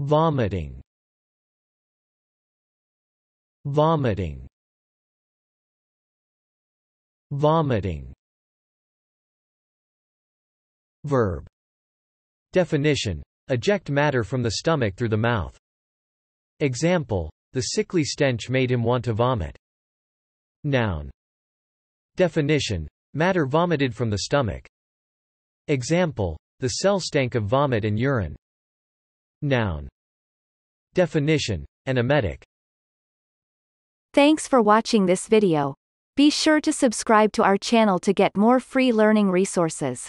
vomiting vomiting vomiting. Verb. Definition. Eject matter from the stomach through the mouth. Example. The sickly stench made him want to vomit. Noun. Definition. Matter vomited from the stomach. Example. The cell stank of vomit and urine noun definition an emetic Thanks for watching this video. Be sure to subscribe to our channel to get more free learning resources.